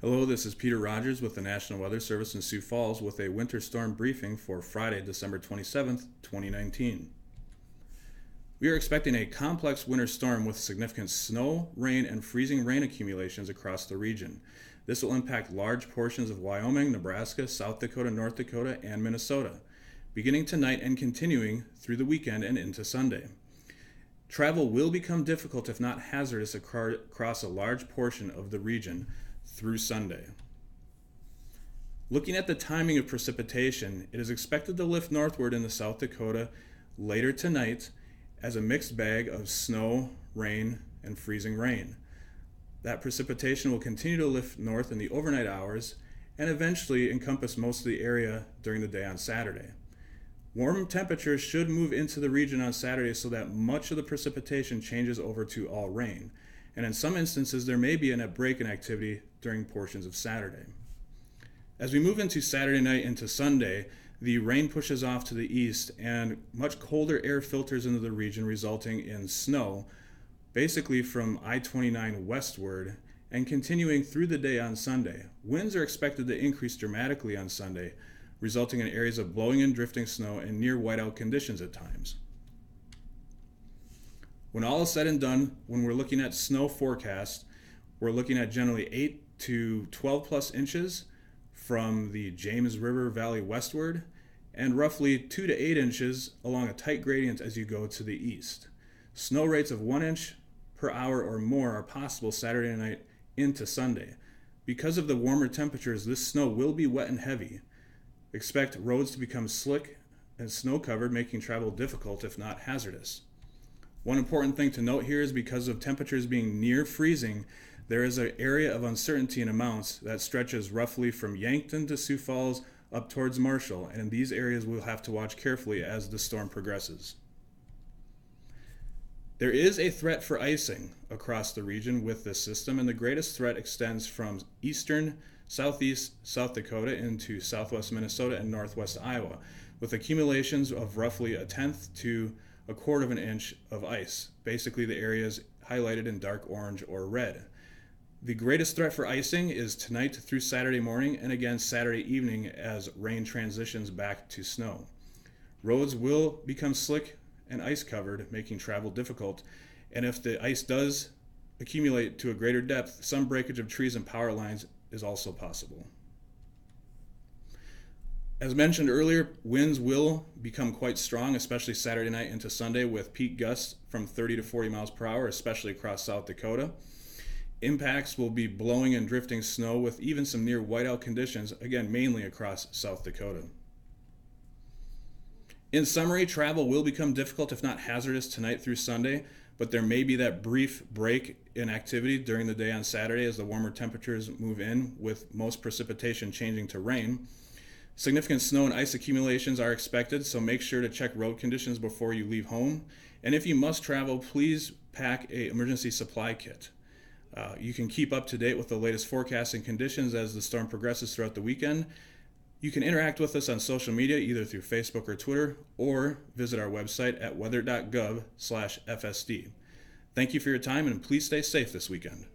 Hello, this is Peter Rogers with the National Weather Service in Sioux Falls with a winter storm briefing for Friday, December 27th, 2019. We are expecting a complex winter storm with significant snow, rain, and freezing rain accumulations across the region. This will impact large portions of Wyoming, Nebraska, South Dakota, North Dakota, and Minnesota, beginning tonight and continuing through the weekend and into Sunday. Travel will become difficult, if not hazardous, across a large portion of the region through Sunday. Looking at the timing of precipitation, it is expected to lift northward into South Dakota later tonight as a mixed bag of snow, rain, and freezing rain. That precipitation will continue to lift north in the overnight hours and eventually encompass most of the area during the day on Saturday. Warm temperatures should move into the region on Saturday so that much of the precipitation changes over to all rain and in some instances there may be a break in activity during portions of Saturday. As we move into Saturday night into Sunday, the rain pushes off to the east and much colder air filters into the region, resulting in snow, basically from I 29 westward and continuing through the day on Sunday. Winds are expected to increase dramatically on Sunday, resulting in areas of blowing and drifting snow and near whiteout conditions at times. When all is said and done, when we're looking at snow forecast, we're looking at generally 8 to 12 plus inches from the James River Valley westward and roughly 2 to 8 inches along a tight gradient as you go to the east. Snow rates of 1 inch per hour or more are possible Saturday night into Sunday. Because of the warmer temperatures, this snow will be wet and heavy. Expect roads to become slick and snow covered, making travel difficult if not hazardous. One important thing to note here is because of temperatures being near freezing, there is an area of uncertainty in amounts that stretches roughly from Yankton to Sioux Falls up towards Marshall, and in these areas we'll have to watch carefully as the storm progresses. There is a threat for icing across the region with this system, and the greatest threat extends from eastern, southeast South Dakota into southwest Minnesota and northwest Iowa, with accumulations of roughly a tenth to a quarter of an inch of ice, basically the areas highlighted in dark orange or red. The greatest threat for icing is tonight through Saturday morning and again Saturday evening as rain transitions back to snow. Roads will become slick and ice covered, making travel difficult. And if the ice does accumulate to a greater depth, some breakage of trees and power lines is also possible. As mentioned earlier, winds will become quite strong, especially Saturday night into Sunday, with peak gusts from 30 to 40 miles per hour, especially across South Dakota. Impacts will be blowing and drifting snow with even some near whiteout conditions, again, mainly across South Dakota. In summary, travel will become difficult, if not hazardous, tonight through Sunday, but there may be that brief break in activity during the day on Saturday as the warmer temperatures move in, with most precipitation changing to rain. Significant snow and ice accumulations are expected, so make sure to check road conditions before you leave home. And if you must travel, please pack a emergency supply kit. Uh, you can keep up to date with the latest forecasting conditions as the storm progresses throughout the weekend. You can interact with us on social media either through Facebook or Twitter, or visit our website at weather.gov/fsd. Thank you for your time, and please stay safe this weekend.